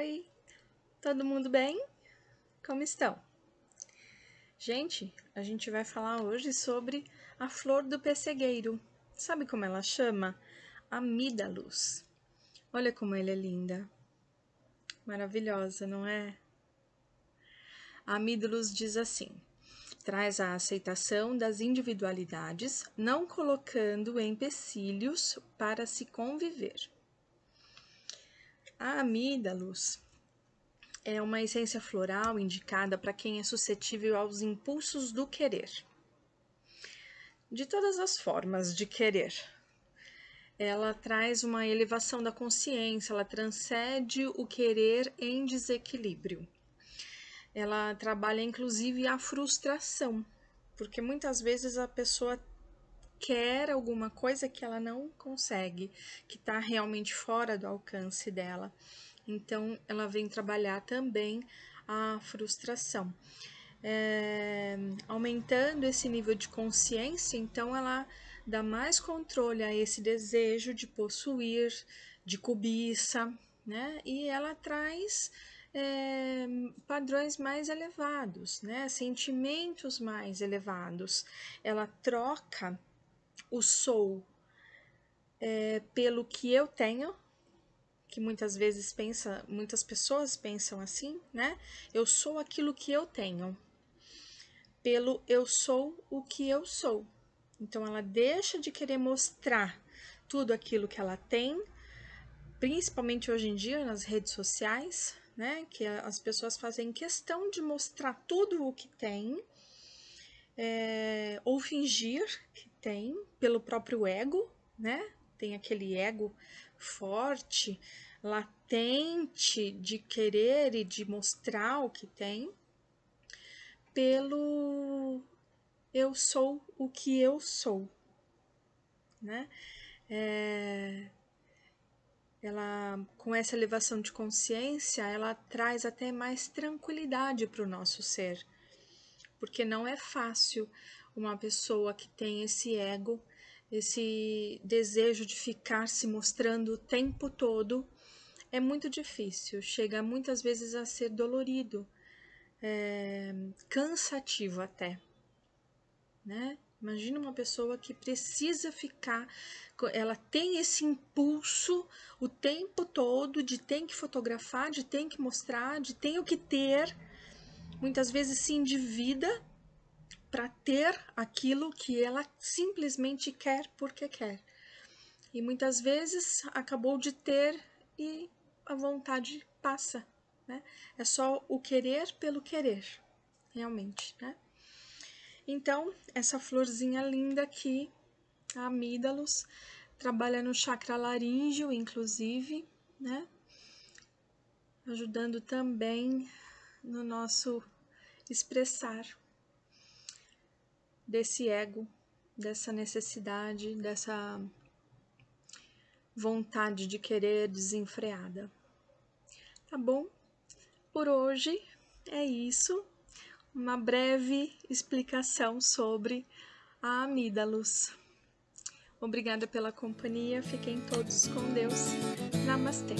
Oi, todo mundo bem? Como estão? Gente, a gente vai falar hoje sobre a flor do pessegueiro. Sabe como ela chama? Amídalus. Olha como ela é linda. Maravilhosa, não é? Amídalus diz assim: traz a aceitação das individualidades, não colocando empecilhos para se conviver. A amídalos é uma essência floral indicada para quem é suscetível aos impulsos do querer. De todas as formas de querer, ela traz uma elevação da consciência, ela transcende o querer em desequilíbrio. Ela trabalha inclusive a frustração, porque muitas vezes a pessoa quer alguma coisa que ela não consegue, que está realmente fora do alcance dela. Então, ela vem trabalhar também a frustração. É, aumentando esse nível de consciência, então ela dá mais controle a esse desejo de possuir, de cobiça, né? E ela traz é, padrões mais elevados, né? Sentimentos mais elevados. Ela troca o sou é, pelo que eu tenho, que muitas vezes pensa, muitas pessoas pensam assim, né? Eu sou aquilo que eu tenho. Pelo eu sou o que eu sou. Então ela deixa de querer mostrar tudo aquilo que ela tem, principalmente hoje em dia nas redes sociais, né? Que as pessoas fazem questão de mostrar tudo o que tem, é, ou fingir que tem pelo próprio ego, né? Tem aquele ego forte, latente de querer e de mostrar o que tem, pelo eu sou o que eu sou, né? É, ela, com essa elevação de consciência, ela traz até mais tranquilidade para o nosso ser, porque não é fácil uma pessoa que tem esse ego, esse desejo de ficar se mostrando o tempo todo, é muito difícil, chega muitas vezes a ser dolorido, é, cansativo até, né? Imagina uma pessoa que precisa ficar, ela tem esse impulso o tempo todo de tem que fotografar, de tem que mostrar, de tem o que ter, muitas vezes se endivida para ter aquilo que ela simplesmente quer porque quer. E muitas vezes acabou de ter e a vontade passa, né? É só o querer pelo querer, realmente, né? Então, essa florzinha linda aqui, a amídalos, trabalha no chakra laríngeo, inclusive, né? Ajudando também no nosso expressar desse ego, dessa necessidade, dessa vontade de querer desenfreada. Tá bom? Por hoje é isso. Uma breve explicação sobre a amídalos. Obrigada pela companhia. Fiquem todos com Deus. Namastê.